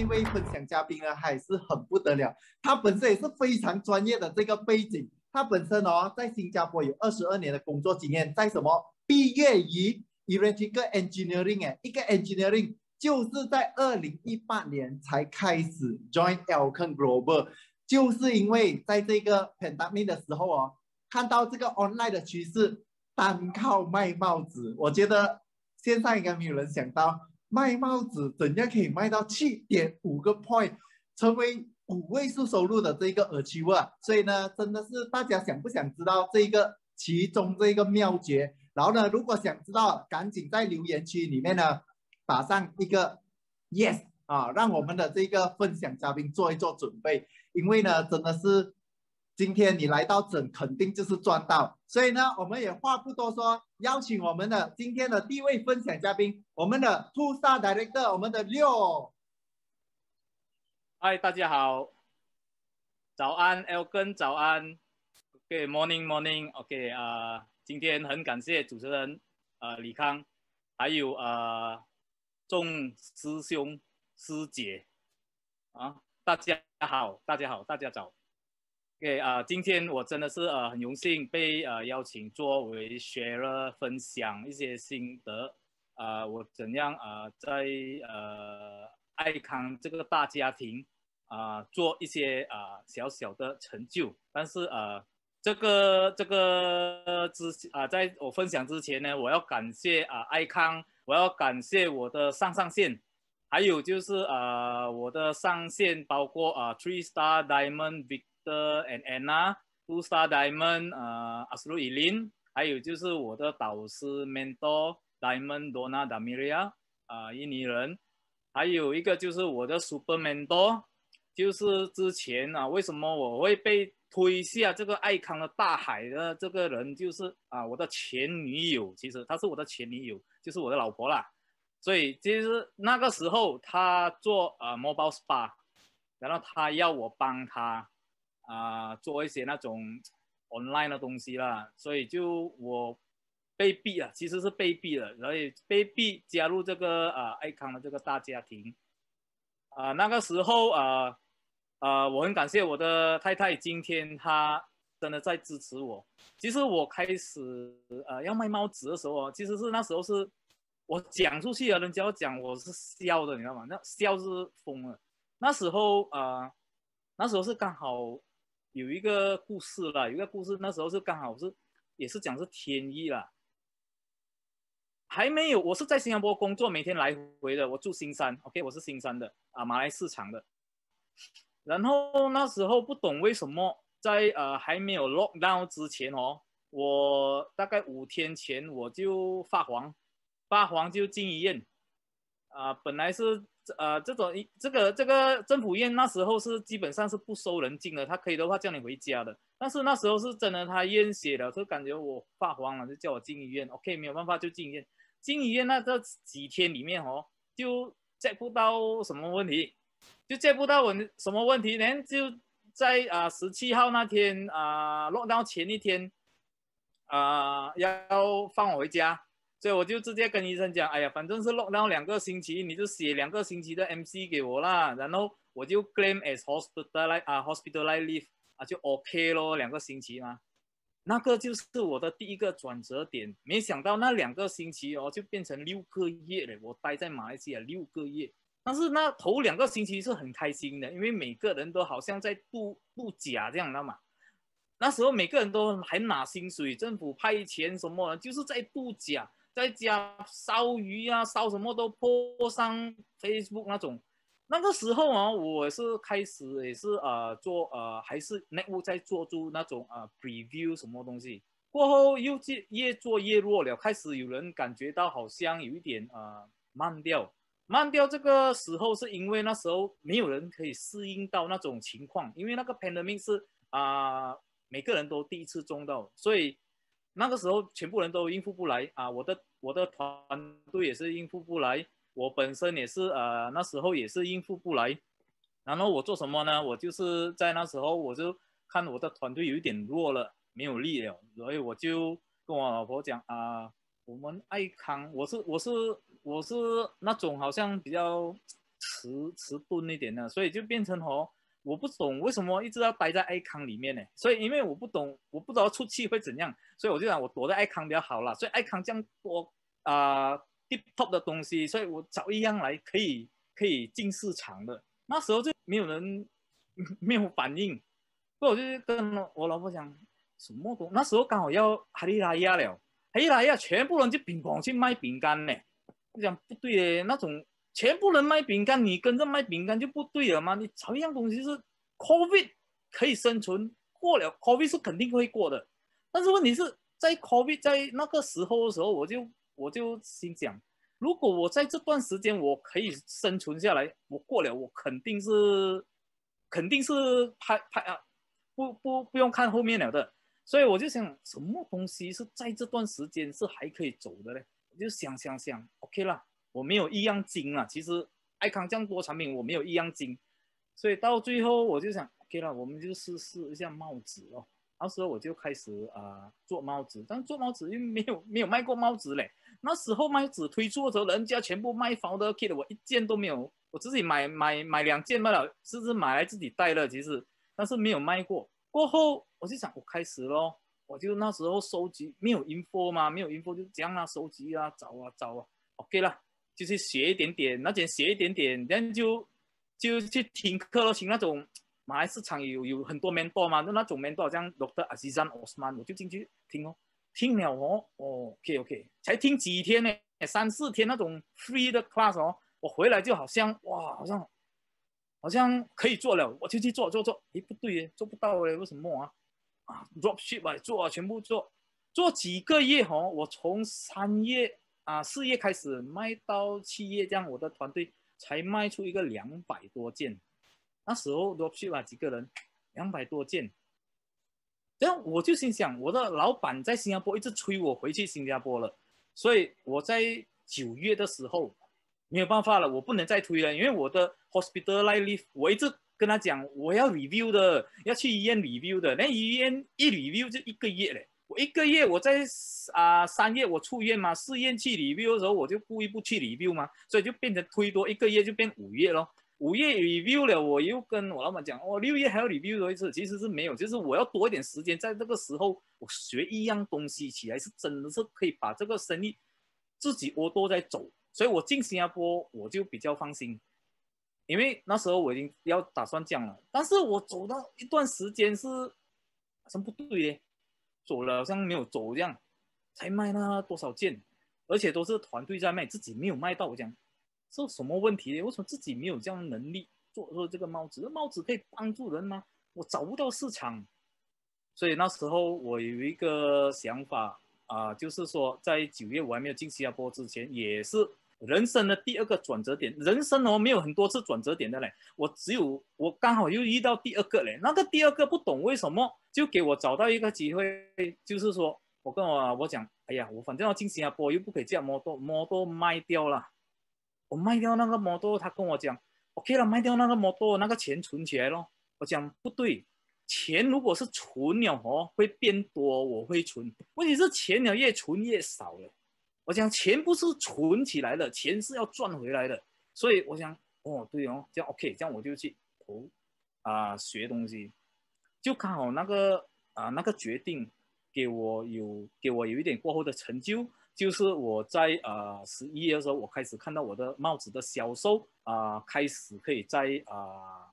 这位分享嘉宾呢，还是很不得了。他本身也是非常专业的这个背景，他本身哦，在新加坡有二十二年的工作经验，在什么毕业于 electrical engineering 哎，一个 engineering 就是在二零一八年才开始 join Alcon Global，就是因为在这个 pandemic 的时候哦，看到这个 online 的趋势，单靠卖帽子，我觉得线上应该没有人想到。卖帽子怎样可以卖到七点五个 point，成为五位数收入的这个耳机啊？所以呢，真的是大家想不想知道这个其中这个妙诀？然后呢，如果想知道，赶紧在留言区里面呢打上一个 yes 啊，让我们的这个分享嘉宾做一做准备，因为呢，真的是。今天你来到整，肯定就是赚到。所以呢，我们也话不多说，邀请我们的今天的第一位分享嘉宾，我们的 Two Star Director，我们的六。嗨，大家好，早安，L 根，早安。OK，Morning，Morning，OK 啊，今天很感谢主持人呃李康，还有呃众师兄师姐啊，大家好，大家好，大家早。OK 啊，今天我真的是呃很荣幸被呃邀请作为 share 分享一些心得啊，我怎样啊在呃爱康这个大家庭啊做一些啊小小的成就，但是呃这个这个之啊在我分享之前呢，我要感谢啊爱康，我要感谢我的上上线，还有就是呃我的上线包括啊 Three Star Diamond Big。的 and Anna Two Star Diamond 呃 Aslu Elin，还有就是我的导师 Mentor Diamond Donna Damiria 啊印尼人，还有一个就是我的 Super Mentor，就是之前啊为什么我会被推下这个爱康的大海的这个人就是啊我的前女友，其实她是我的前女友，就是我的老婆啦。所以其实那个时候她做呃 Mobile Spa，然后她要我帮她。啊，做一些那种 online 的东西啦，所以就我被逼啊，其实是被逼了，所以被逼加入这个啊爱康的这个大家庭。啊，那个时候啊啊，我很感谢我的太太，今天她真的在支持我。其实我开始呃要卖帽子的时候，其实是那时候是我讲出去啊，人家讲我是笑的，你知道吗？那笑是疯了。那时候啊，那时候是刚好。有一个故事啦，有一个故事，那时候是刚好是，也是讲是天意啦。还没有，我是在新加坡工作，每天来回的，我住新山，OK，我是新山的啊，马来市场的。然后那时候不懂为什么，在呃还没有 lockdown 之前哦，我大概五天前我就发黄，发黄就进医院，啊，本来是。呃，这种一这个这个政府院那时候是基本上是不收人进的，他可以的话叫你回家的。但是那时候是真的，他验血了，就感觉我发慌了，就叫我进医院。OK，没有办法就进医院。进医院那这几天里面哦，就见不到什么问题，就见不到我什么问题。连就在啊十七号那天啊落到前一天啊要放我回家。所以我就直接跟医生讲，哎呀，反正是落到两个星期，你就写两个星期的 MC 给我啦，然后我就 claim as hospital 啊 hospital leave 啊就 OK 咯，两个星期嘛，那个就是我的第一个转折点。没想到那两个星期哦，就变成六个月了。我待在马来西亚六个月，但是那头两个星期是很开心的，因为每个人都好像在度度假这样的嘛。那时候每个人都还拿薪水，政府派钱什么，就是在度假。在家烧鱼啊，烧什么都泼上 Facebook 那种。那个时候啊，我是开始也是呃做呃还是 network 在做出那种呃 preview 什么东西。过后又越越做越弱了，开始有人感觉到好像有一点呃慢掉。慢掉这个时候是因为那时候没有人可以适应到那种情况，因为那个 pandemic 是啊每个人都第一次中到，所以。那个时候，全部人都应付不来啊！我的我的团队也是应付不来，我本身也是呃，那时候也是应付不来。然后我做什么呢？我就是在那时候，我就看我的团队有一点弱了，没有力了，所以我就跟我老婆讲啊，我们爱康，我是我是我是那种好像比较迟迟钝一点的，所以就变成哦，我不懂为什么一直要待在爱康里面呢？所以因为我不懂，我不知道出去会怎样，所以我就想我躲在爱康比较好了。所以爱康这样多啊 deep top 的东西，所以我找一样来可以可以进市场的。那时候就没有人没有反应，所以我就跟我老婆讲什么东，那时候刚好要哈利拉亚了，哈利拉亚全部人就饼光去卖饼干呢。我讲不对嘞，那种全部人卖饼干，你跟着卖饼干就不对了吗？你找一样东西是 COVID 可以生存过了，COVID 是肯定会过的。但是问题是在 COVID 在那个时候的时候，我就我就心想，如果我在这段时间我可以生存下来，我过了，我肯定是肯定是拍拍啊，不不不用看后面了的。所以我就想，什么东西是在这段时间是还可以走的嘞？就想想想，OK 了，我没有一样精啊。其实爱康这样多产品，我没有一样精，所以到最后我就想，OK 了，我们就试试一下帽子哦。那时候我就开始啊做帽子，但做帽子又没有 没有卖过帽子嘞。那时候帽子推出的时候，人家全部卖 Founder Kit 我一件都没有，我自己买买买两件卖了，甚至买来自己戴了，其实但是没有卖过。过后我就想，我开始咯。我就那时候收集没有 info 嘛，没有 info 就这样啊，收集啊，找啊找啊，OK 了，就是学一点点，那点学一点点，然后就就去听课咯，听那种马来市场有有很多 mentor 嘛，就那种 mentor 像 Doctor Azizan Osman，我就进去听哦，听了哦，哦，OK OK，才听几天呢，三四天那种 free 的 class 哦，我回来就好像哇，好像好像可以做了，我就去做做做，诶，不对耶，做不到诶，为什么啊？啊？dropship 啊，做啊，全部做，做几个月哈，我从三月啊四月开始卖到七月，这样我的团队才卖出一个两百多件。那时候 dropship 啊几个人，两百多件。这样我就心想，我的老板在新加坡一直催我回去新加坡了，所以我在九月的时候没有办法了，我不能再推了，因为我的 hospital leave 我一直。跟他讲，我要 review 的，要去医院 review 的。那医院一 review 就一个月嘞。我一个月，我在啊三月我出院嘛，四月去 review 的时候，我就故意不去 review 嘛，所以就变成推多一个月，就变五月咯。五月 review 了，我又跟我老板讲，我六月还要 review 多一次。其实是没有，就是我要多一点时间，在这个时候我学一样东西起来，是真的是可以把这个生意自己我都在走。所以我进新加坡我就比较放心。因为那时候我已经要打算降了，但是我走到一段时间是好像不对嘞，走了好像没有走这样，才卖了多少件，而且都是团队在卖，自己没有卖到。我讲这什么问题？为什么自己没有这样的能力做做这个帽子？帽子可以帮助人吗？我找不到市场，所以那时候我有一个想法啊，就是说在九月我还没有进新加坡之前，也是。人生的第二个转折点，人生哦没有很多次转折点的嘞，我只有我刚好又遇到第二个嘞，那个第二个不懂为什么就给我找到一个机会，就是说我跟我我讲，哎呀，我反正要进新加坡又不可以叫摩托摩托卖掉了，我卖掉那个摩托，他跟我讲，OK 了，卖掉那个摩托，那个钱存起来咯。我讲不对，钱如果是存了哦会变多，我会存，问题是钱了越存越少了。我讲钱不是存起来的，钱是要赚回来的，所以我想，哦，对哦，这样 OK，这样我就去投啊学东西，就刚好那个啊那个决定给我有给我有一点过后的成就，就是我在啊十一月的时候，我开始看到我的帽子的销售啊开始可以在啊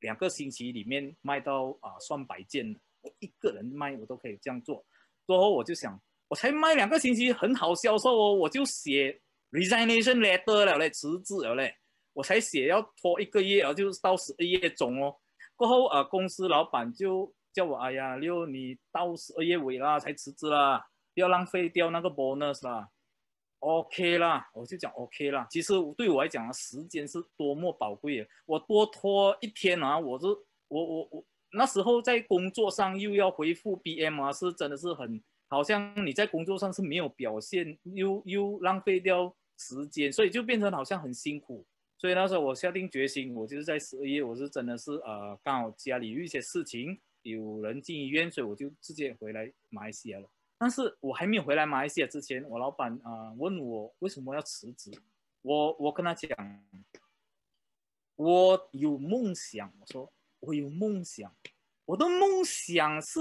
两个星期里面卖到啊上百件，我一个人卖我都可以这样做，之后我就想。我才卖两个星期，很好销售哦，我就写 resignation letter 了嘞，辞职了嘞，我才写要拖一个月啊，就是到十二月中哦。过后呃，公司老板就叫我，哎呀，六你到十二月尾啦才辞职啦，不要浪费掉那个 bonus 啦。OK 啦，我就讲 OK 啦。其实对我来讲啊，时间是多么宝贵啊，我多拖一天啊，我是我我我那时候在工作上又要回复 BM 啊，是真的是很。好像你在工作上是没有表现，又又浪费掉时间，所以就变成好像很辛苦。所以那时候我下定决心，我就是在十二月，我是真的是呃，刚好家里有一些事情，有人进医院，所以我就直接回来马来西亚了。但是我还没有回来马来西亚之前，我老板啊问我为什么要辞职，我我跟他讲，我有梦想，我说我有梦想，我的梦想是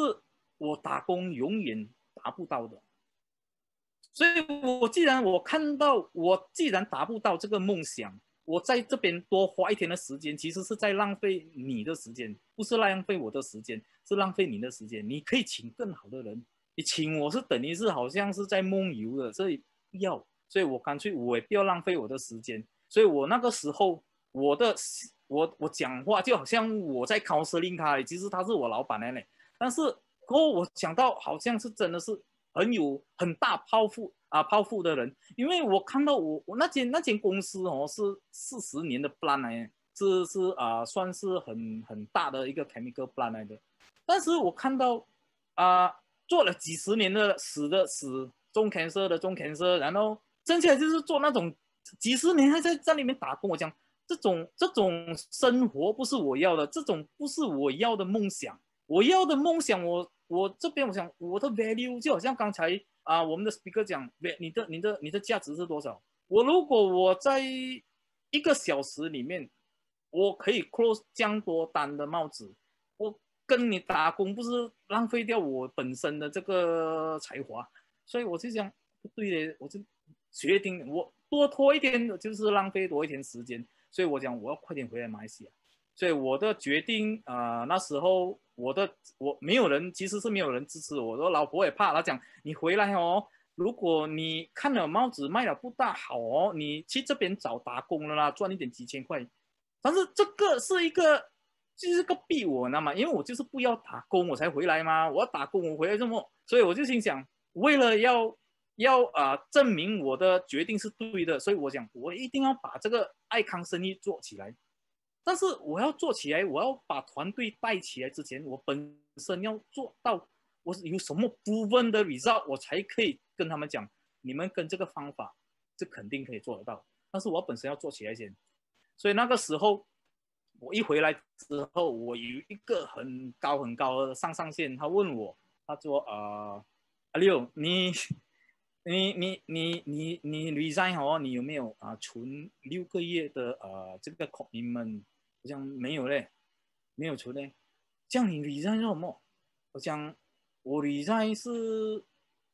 我打工永远达不到的。所以，我既然我看到，我既然达不到这个梦想，我在这边多花一天的时间，其实是在浪费你的时间，不是浪费我的时间，是浪费你的时间。你可以请更好的人，你请我是等于是好像是在梦游的，所以要。所以我干脆我也不要浪费我的时间。所以我那个时候，我的我我讲话就好像我在考司令他，其实他是我老板来嘞。但是过后我想到好像是真的是。很有很大抱负啊，抱负的人，因为我看到我我那间那间公司哦是四十年的 plan 来，是是啊算是很很大的一个 chemical plan 来的，但是我看到啊做了几十年的死的死，中 cancer 的中 cancer，然后剩下就是做那种几十年还在在里面打工，我讲这种这种生活不是我要的，这种不是我要的梦想，我要的梦想我。我这边我想我的 value 就好像刚才啊我们的 speaker 讲，你的你的你的价值是多少？我如果我在一个小时里面，我可以 close 将多单的帽子，我跟你打工不是浪费掉我本身的这个才华？所以我就想对的，我就决定我多拖一天就是浪费多一天时间，所以我讲我要快点回来马来西亚。所以我的决定啊，那时候我的我没有人，其实是没有人支持我。我老婆也怕，她讲你回来哦，如果你看了帽子卖了不大好哦，你去这边找打工了啦，赚一点几千块。但是这个是一个就是个逼我，知道吗？因为我就是不要打工我才回来嘛，我要打工我回来这么，所以我就心想，为了要要啊证明我的决定是对的，所以我想我一定要把这个爱康生意做起来。但是我要做起来，我要把团队带起来之前，我本身要做到，我有什么部分的 result，我才可以跟他们讲，你们跟这个方法，这肯定可以做得到。但是我本身要做起来先，所以那个时候，我一回来之后，我有一个很高很高的上上线，他问我，他说呃，阿六，你，你你你你你 resign 哦，你有没有啊存六个月的呃这个 commitment？我讲没有嘞，没有存嘞。这样你理财做什么？我讲我理财是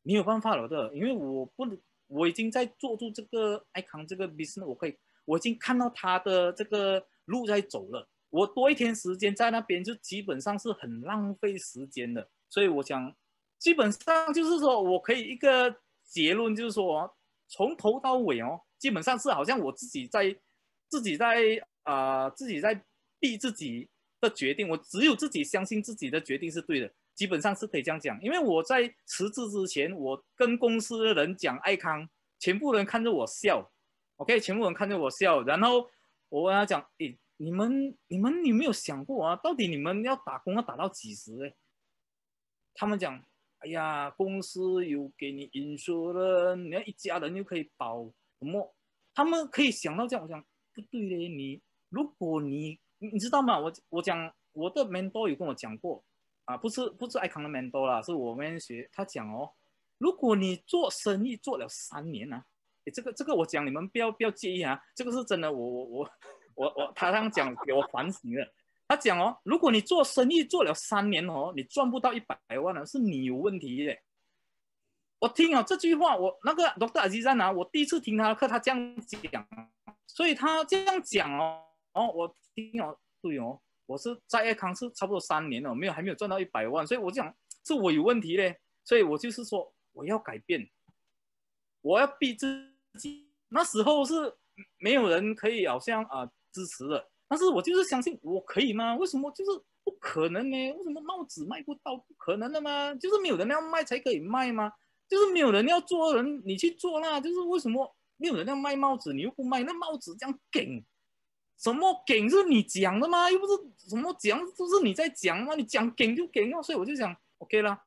没有办法了的，因为我不能，我已经在做住这个爱康这个 business，我可以，我已经看到他的这个路在走了。我多一天时间在那边，就基本上是很浪费时间的。所以我想，基本上就是说我可以一个结论，就是说从头到尾哦，基本上是好像我自己在自己在。啊，自己在逼自己的决定，我只有自己相信自己的决定是对的，基本上是可以这样讲。因为我在辞职之前，我跟公司的人讲爱康，全部人看着我笑，OK，全部人看着我笑，然后我问他讲，诶，你们你们有没有想过啊？到底你们要打工要打到几时？哎，他们讲，哎呀，公司有给你 insurance，你要一家人就可以保什么？他们可以想到这样，我讲不对嘞，你。如果你你知道吗？我我讲我的门多有跟我讲过啊，不是不是爱康的 mentor 啦，是我们学他讲哦，如果你做生意做了三年呢，诶，这个这个我讲你们不要不要介意啊，这个是真的，我我我我我他这样讲给我反省了。他讲哦，如果你做生意做了三年哦，你赚不到一百万了，是你有问题的。我听啊这句话，我那个 Doctor 阿基在哪？我第一次听他的课，他这样讲，所以他这样讲哦。哦，我听哦，对哦，我是在爱康是差不多三年了，没有还没有赚到一百万，所以我讲是我有问题嘞，所以我就是说我要改变，我要逼自己。那时候是没有人可以好像啊支持的，但是我就是相信我可以吗？为什么就是不可能呢？为什么帽子卖不到？不可能的吗？就是没有人要卖才可以卖吗？就是没有人要做人，你去做啦。就是为什么没有人要卖帽子，你又不卖？那帽子这样给。什么梗是你讲的吗？又不是什么讲，都是你在讲吗？你讲梗就梗啊！所以我就想，OK 啦，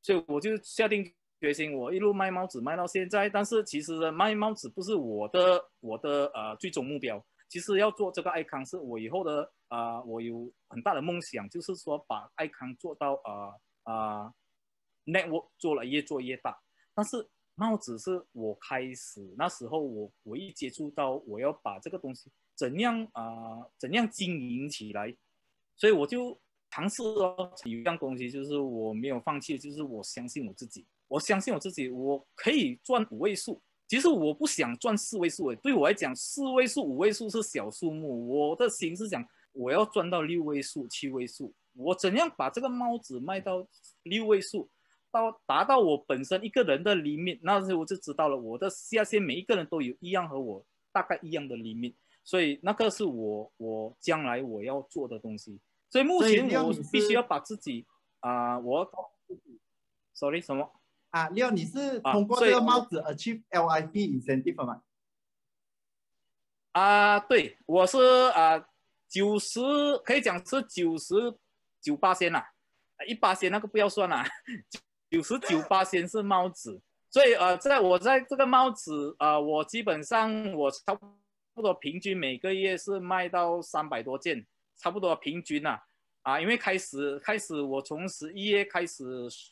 所以我就下定决心，我一路卖帽子卖到现在。但是其实卖帽子不是我的我的呃最终目标。其实要做这个爱康是我以后的啊，我有很大的梦想，就是说把爱康做到啊啊 network 做了越做越大。但是帽子是我开始那时候我我一接触到我要把这个东西怎样啊、怎样经营起来，所以我就尝试了有一样东西，就是我没有放弃，就是我相信我自己，我相信我自己，我可以赚五位数。其实我不想赚四位数诶，对我来讲，四位数、五位数是小数目。我的心是想，我要赚到六位数、七位数。我怎样把这个帽子卖到六位数，到达到我本身一个人的利润那时候我就知道了，我的下线每一个人都有一样和我大概一样的利润所以那个是我我将来我要做的东西。所以目前我必须要把自己啊、我要告诉自己，sorry 什么？啊，六，你是啊通过这个帽子 achieve LIP incentive 吗？啊，对，我是啊九十，可以讲是九十九八仙啦，一八仙那个不要算啦，九十九八仙是帽子，所以呃，在我在这个帽子啊、呃，我基本上我差不不多平均每个月是卖到三百多件，差不多平均呐啊因为开始开始我从十一月开始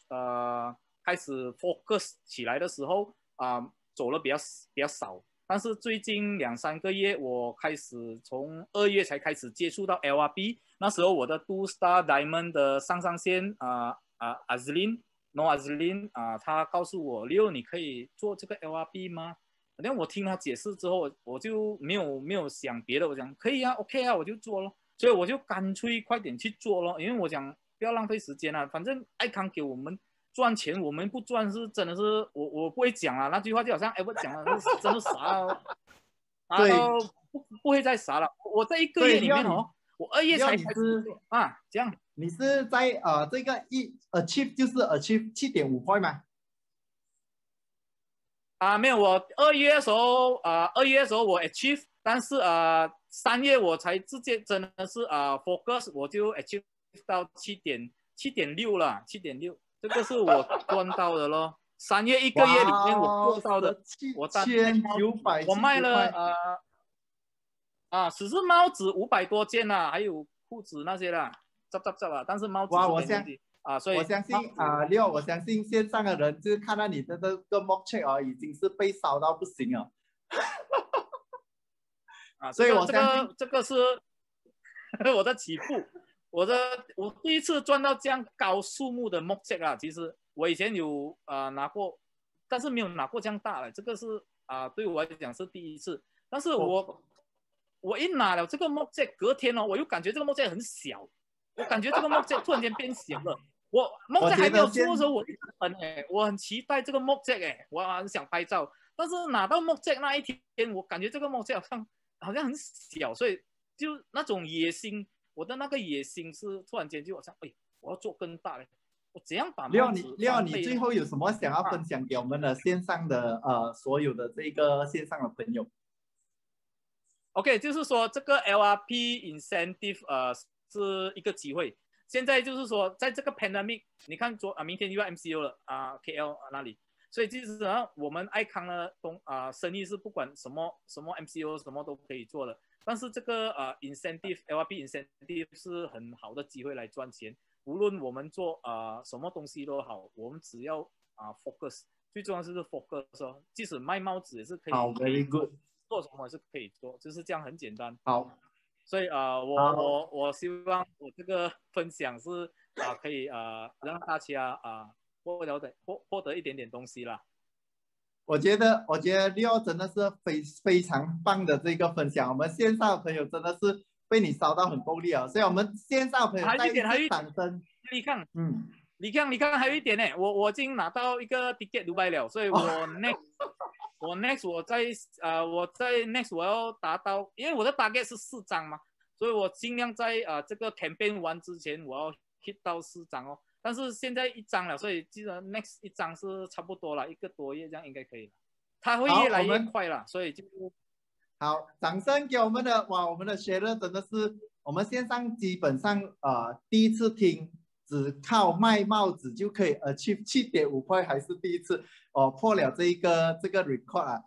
呃开始 focus 起来的时候啊、走了比较比较少。但是最近两三个月，我开始从二月才开始接触到 LRB，那时候我的 Two Star Diamond 的上上线啊啊 Azlin No Azlin 啊，他告诉我六你可以做这个 LRB 吗？反正我听他解释之后，我就没有没有想别的，我讲可以啊，OK 啊，我就做咯。所以我就干脆快点去做咯，因为我想不要浪费时间啊，反正爱康给我们。赚钱我们不赚是真的是我我不会讲啊，那句话就好像哎我讲了是真的傻了，对然后不不会再傻了。我在一个月里面哦，我二月才你开始啊，这样你是在呃这个一 achieve 就是 achieve 七点五块吗？啊没有，我二月的时候啊二月的时候我 achieve，但是啊三月我才直接真的是啊 focus，我就 achieve 到七点七点六了，七点六。这个是我赚到的咯，三月一个月里面我做到的，我七千九百，我卖了呃啊，只是帽子五百多件啦，还有裤子那些啦，杂杂杂啊，但是帽子哇，我相啊，所以我相信啊六，我相信线上的人就是看到你的这个 mock check 啊，已经是被烧到不行了。啊，所以我这个这个是 我的起步。我的我第一次赚到这样高数目的 mock check 啊，其实我以前有啊、呃、拿过，但是没有拿过这样大的，这个是啊、呃、对我来讲是第一次。但是我、哦、我一拿了这个 mock check，隔天哦，我又感觉这个 mock check 很小，我感觉这个 check 突然间变小了。我 mock check 还没有出的时候，我很哎，我很期待这个 mock check 哎，我很想拍照。但是拿到 mock check 那一天，我感觉这个 mock check 好像好像很小，所以就那种野心。我的那个野心是突然间就好像，哎，我要做更大的，我怎样把料你料你最后有什么想要分享给我们的线上的呃所有的这个线上的朋友？OK，就是说这个 LRP incentive 呃是一个机会。现在就是说在这个 pandemic，你看昨啊明天又要 MCO 了啊 KL 那里，所以其实呢我们爱康的东啊生意是不管什么什么 MCO 什么都可以做的。但是这个啊 incentive LRP incentive 是很好的机会来赚钱，无论我们做啊、呃、什么东西都好，我们只要啊、呃、focus，最重要是 focus 哦。即使卖帽子也是可以，好，very good，做什么也是可以做，就是这样很简单。好，所以啊、呃、我我我希望我这个分享是啊、呃、可以啊、呃、让大家啊获得获获得一点点东西啦。我觉得，我觉得六真的是非非常棒的这个分享，我们线上的朋友真的是被你烧到很够力啊！所以我们线上的朋友还有一点，还有一掌声。你看，嗯，你看，你看，还有一点呢，我我已经拿到一个 ticket 六百了，所以我 next，、哦、我 next 我在呃我在 next 我要达到，因为我的 target 是四张嘛，所以我尽量在呃这个 campaign 完之前我要 hit 到四张哦。但是现在一张了，所以记得 next 一张是差不多了，一个多月这样应该可以了。它会越来越快了，所以就好，掌声给我们的哇，我们的学乐真的是我们线上基本上呃第一次听，只靠卖帽子就可以 achieve 七点五块，还是第一次哦破了这一个这个 record 啊。